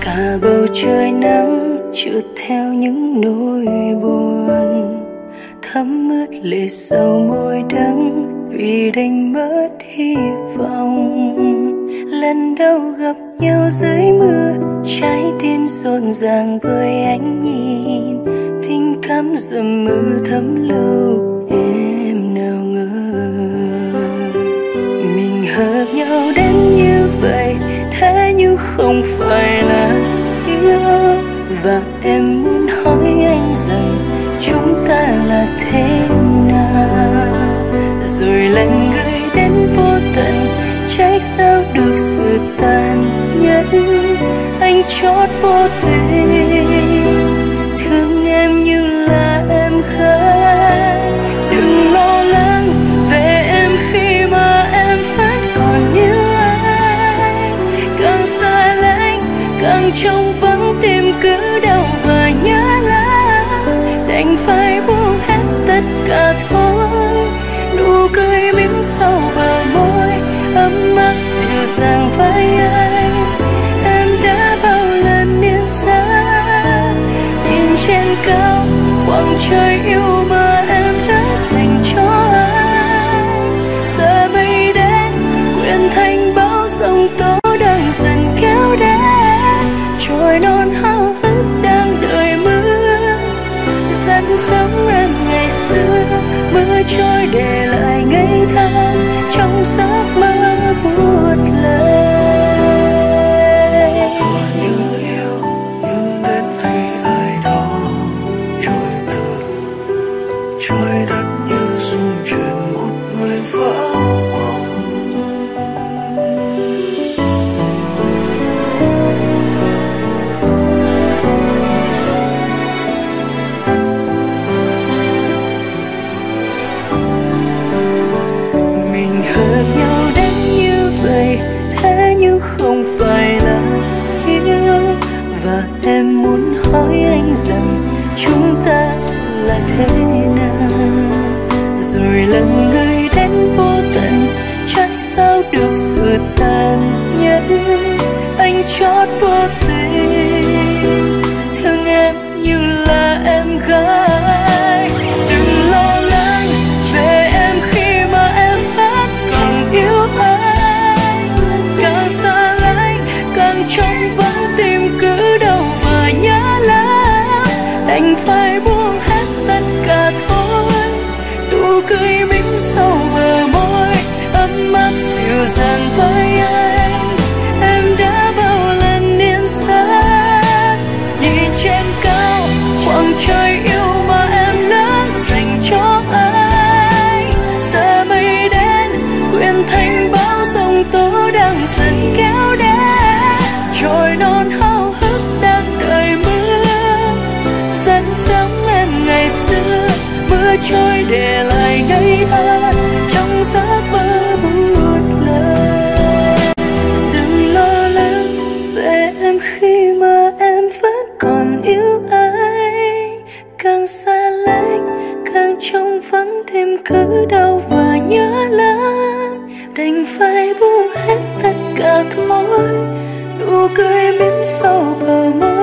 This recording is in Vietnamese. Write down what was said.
cả bầu trời nắng trượt theo những nỗi buồn. Thấm ướt lệ sầu môi đắng, vì đánh mất hy vọng. Lần đầu gặp nhau dưới mưa, trái tim rộn ràng bởi ánh nhìn. Tình cảm dầm mưa thấm lâu, em nào ngờ. Mình hợp nhau đến như vậy không phải là yêu. Và em muốn hỏi anh rằng chúng ta là thế nào? Rồi lần người đến vô tận, trách sao được sự tàn nhẫn? Anh chót vô trong vắng tim cứ đau và nhớ lá đành phải buông hết tất cả thôi. Nụ cười mỉm sau bờ môi, ấm áp dịu dàng với anh. Em đã bao lần niên xa, nhìn trên cao khoảng trời yêu mà em đã dành cho lại ngây hợp nhau đến như vậy, thế nhưng không phải là yêu và em muốn hỏi anh rằng chúng ta là thế nào? Rồi lần người đến vô tận trách sao được sự tàn nhẫn? Anh chót vô tình trôi để lại ngây thơ trong giấc mơ buốt lời đừng lo lắng về em khi mà em vẫn còn yêu anh càng xa lánh, càng trong vắng thêm cứ đau và nhớ lắm. Đành phải buông hết tất cả thôi. Nụ cười mỉm sau bờ môi.